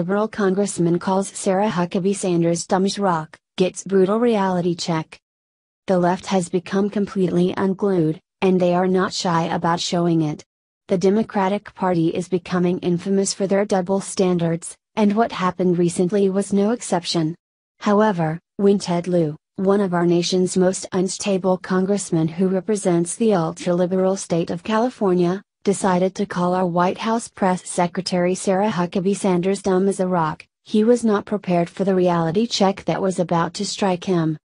Liberal congressman calls Sarah Huckabee Sanders dumb as rock, gets brutal reality check. The left has become completely unglued, and they are not shy about showing it. The Democratic Party is becoming infamous for their double standards, and what happened recently was no exception. However, when Ted Lieu, one of our nation's most unstable congressmen who represents the ultra-liberal state of California, decided to call our White House press secretary Sarah Huckabee Sanders dumb as a rock, he was not prepared for the reality check that was about to strike him.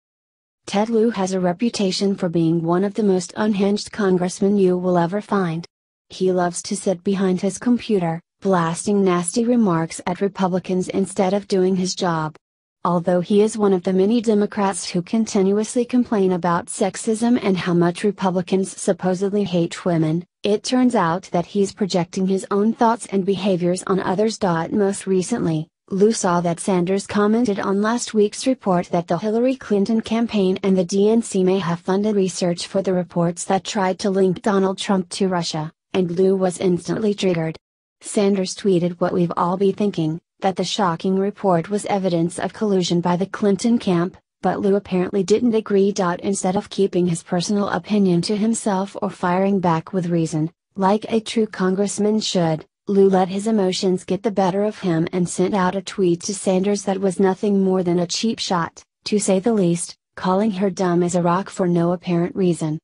Ted Lieu has a reputation for being one of the most unhinged congressmen you will ever find. He loves to sit behind his computer, blasting nasty remarks at Republicans instead of doing his job. Although he is one of the many Democrats who continuously complain about sexism and how much Republicans supposedly hate women, it turns out that he's projecting his own thoughts and behaviors on others. Most recently, Lieu saw that Sanders commented on last week's report that the Hillary Clinton campaign and the DNC may have funded research for the reports that tried to link Donald Trump to Russia, and Lieu was instantly triggered. Sanders tweeted what we've all be thinking, that the shocking report was evidence of collusion by the Clinton camp, but Lieu apparently didn't agree. Instead of keeping his personal opinion to himself or firing back with reason, like a true congressman should, Lieu let his emotions get the better of him and sent out a tweet to Sanders that was nothing more than a cheap shot, to say the least, calling her dumb as a rock for no apparent reason.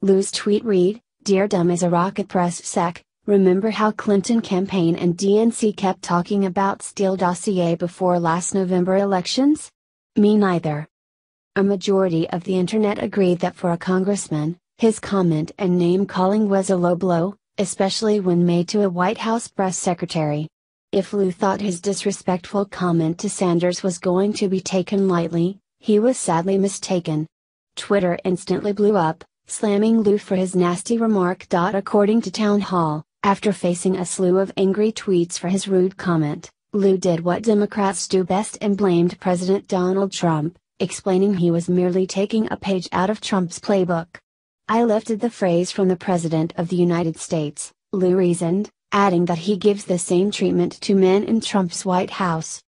Lieu's tweet read, Dear dumb as a rock at press sec, Remember how Clinton campaign and DNC kept talking about Steele dossier before last November elections? Me neither. A majority of the internet agreed that for a congressman, his comment and name calling was a low blow, especially when made to a White House press secretary. If Lieu thought his disrespectful comment to Sanders was going to be taken lightly, he was sadly mistaken. Twitter instantly blew up, slamming Lieu for his nasty remark. According to Town Hall, after facing a slew of angry tweets for his rude comment, Lieu did what Democrats do best and blamed President Donald Trump, explaining he was merely taking a page out of Trump's playbook. I lifted the phrase from the President of the United States, Lieu reasoned, adding that he gives the same treatment to men in Trump's White House.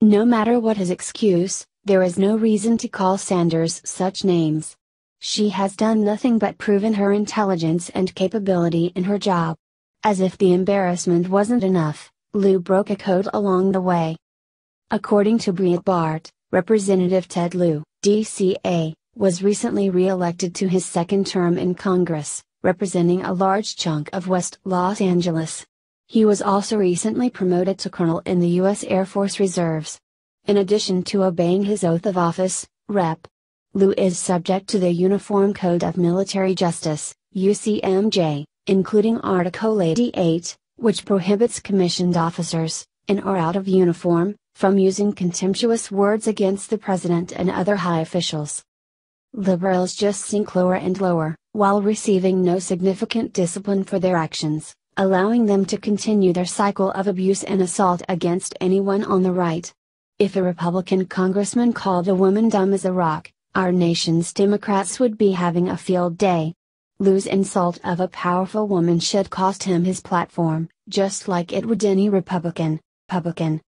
No matter what his excuse, there is no reason to call Sanders such names. She has done nothing but proven her intelligence and capability in her job. As if the embarrassment wasn't enough, Lieu broke a code along the way. According to Breitbart, Representative Ted Lieu, DCA, was recently re-elected to his second term in Congress, representing a large chunk of West Los Angeles. He was also recently promoted to colonel in the U.S. Air Force Reserves. In addition to obeying his oath of office, Rep. Lieu is subject to the Uniform Code of Military Justice, UCMJ, including Article 88, which prohibits commissioned officers, in or out of uniform, from using contemptuous words against the president and other high officials. Liberals just sink lower and lower, while receiving no significant discipline for their actions, allowing them to continue their cycle of abuse and assault against anyone on the right. If a Republican congressman called a woman dumb as a rock, our nation's Democrats would be having a field day. Lieu's insult of a powerful woman should cost him his platform, just like it would any Republican. Republican.